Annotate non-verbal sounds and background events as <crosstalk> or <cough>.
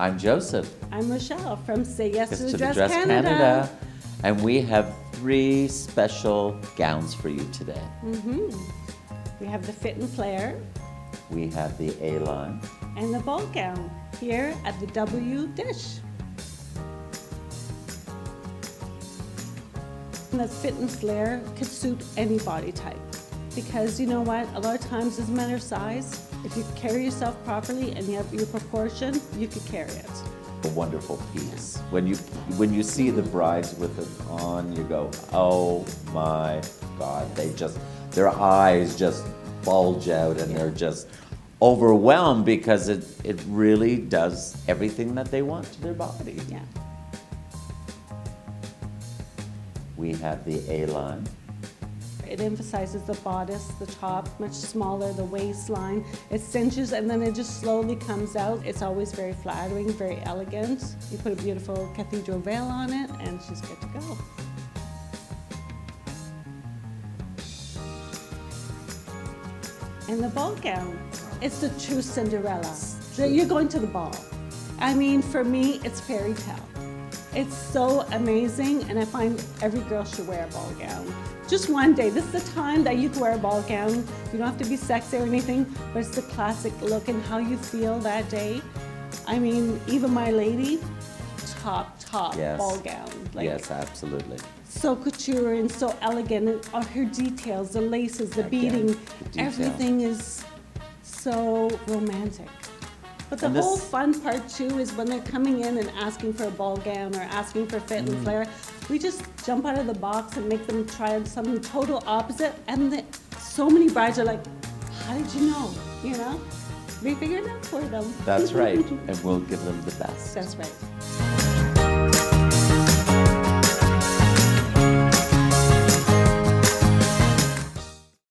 I'm Joseph. I'm Rachelle from Say Yes, Yes to the to Dress, Dress Canada. Canada. And we have three special gowns for you today. Mm-hmm. We have the fit and flare We have the A-line. and the ball gown here at the W Dish. The fit and flare could suit any body type. Because you know what? A lot of times, doesn't matter size. If you carry yourself properly and you have your proportion, you could carry it. a wonderful piece. When you when you see the brides with it on, you go, "Oh my God!" They just their eyes just bulge out, and they're just overwhelmed because it it really does everything that they want to their body. Yeah. We have the A line. It emphasizes the bodice, the top, much smaller, the waistline. It cinches and then it just slowly comes out. It's always very flattering, very elegant. You put a beautiful cathedral veil on it and she's good to go. And the ball gown, it's the true Cinderella. So you're going to the ball. I mean, for me, it's fairy tale. It's so amazing, and I find every girl should wear a ball gown. Just one day. This is the time that you can wear a ball gown. You don't have to be sexy or anything, but it's the classic look and how you feel that day. I mean, even my lady, top, top Yes. ball gown. Like, yes, absolutely. so couture and so elegant and all her details the laces the Again, beading the everything is so romantic but the this- whole fun part too is when they're coming in and asking for a ball gown or asking for fit Mm. and flare we just jump out of the box and make them try on something total opposite. And the, so many brides are like how did you know? You know? We figured it out for them. That's right, <laughs> and we'll give them the best. that's right